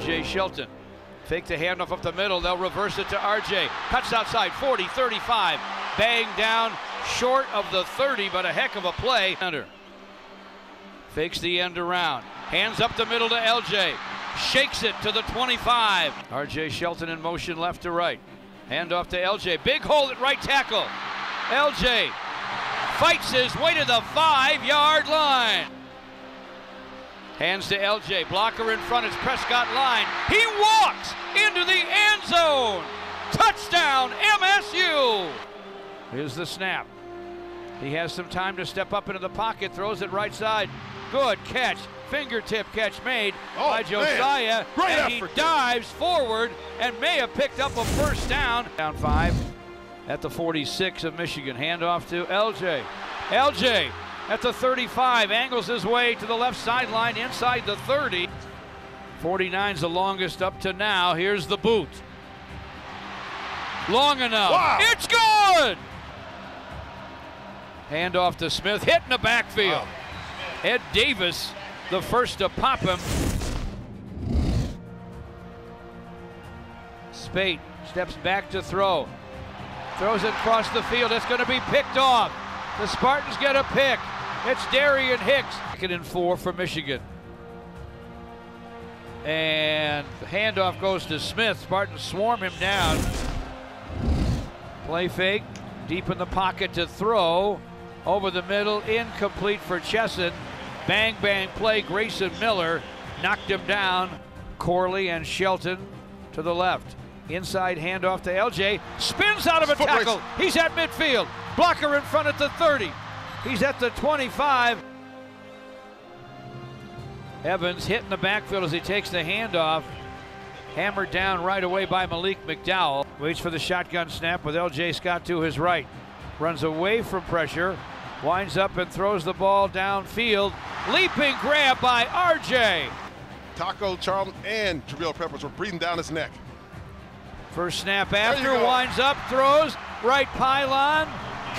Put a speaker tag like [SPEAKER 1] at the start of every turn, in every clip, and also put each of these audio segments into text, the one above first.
[SPEAKER 1] Shelton. Fake the handoff up the middle. They'll reverse it to RJ. Cuts outside 40, 35. Bang down short of the 30, but a heck of a play. Under. Fakes the end around. Hands up the middle to LJ. Shakes it to the 25. RJ Shelton in motion left to right. Hand off to LJ. Big hole at right tackle. LJ fights his way to the five yard line. Hands to LJ. Blocker in front. It's Prescott Line. He walks into the end zone. Touchdown, MSU. Here's the snap. He has some time to step up into the pocket. Throws it right side. Good catch. Fingertip catch made
[SPEAKER 2] Oh,
[SPEAKER 1] by. Josiah.
[SPEAKER 2] Great
[SPEAKER 1] and he dives forward and may have picked up a first down. Down five at the 46 of Michigan. Handoff to LJ. LJ at the 35 angles his way to the left sideline inside the 30. 49's the longest up to now. Here's the boot. Long enough.
[SPEAKER 2] Wow.
[SPEAKER 1] It's good. Handoff to Smith. Hit in the backfield.
[SPEAKER 2] Wow.
[SPEAKER 1] Ed Davis, the first to pop him. Speight steps back to throw. Throws it across the field. It's going to be picked off. The Spartans get a pick. It's Darian Hicks. Second and four for Michigan. And the handoff goes to Smith. Spartans swarm him down. Play fake. Deep in the pocket to throw. Over the middle. Incomplete for Chesson. Bang, bang play. Grayson Miller knocked him down. Corley and Shelton to the left. Inside handoff to LJ. Spins out of a tackle. He's at midfield. Blocker in front at the 30. He's at the 25. Evans hit in the backfield as he takes the handoff. Hammered down right away by Malik McDowell. Waits for the shotgun snap with LJ Scott to his right. Runs away from pressure. Winds up and throws the ball downfield. Leaping grab by RJ.
[SPEAKER 2] Taco, Charlton, and Jabril Peppers were breathing down his neck.
[SPEAKER 1] First snap after, winds up, throws, right pylon.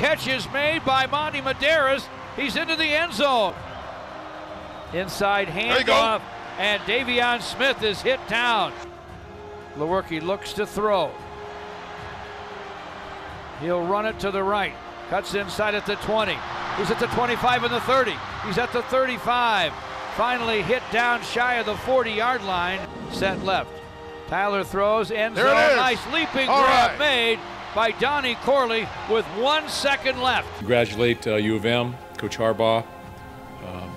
[SPEAKER 1] Catch is made by Monty Madaris. He's into the end zone. Inside handoff, and De'Veon Smith is hit down. Lewerke looks to throw. He'll run it to the right. Cuts inside at the 20. He's at the 25 and the 30. He's at the 35. Finally hit down shy of the 40 yard line. Set left. Tyler throws, end
[SPEAKER 2] There
[SPEAKER 1] zone. Nice leaping
[SPEAKER 2] All
[SPEAKER 1] grab
[SPEAKER 2] right.
[SPEAKER 1] made by Donnie Corley with one second left.
[SPEAKER 3] Congratulate uh, U of M, Coach Harbaugh. Um,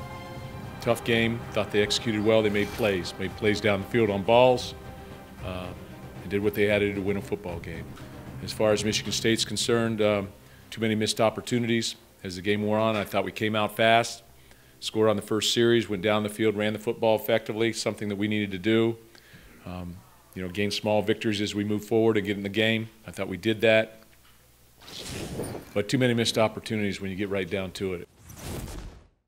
[SPEAKER 3] tough game. Thought they executed well. They made plays, made plays down the field on balls, uh, and did what they had to do to win a football game. As far as Michigan State's concerned, um, too many missed opportunities as the game wore on. I thought we came out fast, scored on the first series, went down the field, ran the football effectively, something that we needed to do. Um, you know, gain small victories as we move forward and get in the game. I thought we did that. But too many missed opportunities when you get right down to it.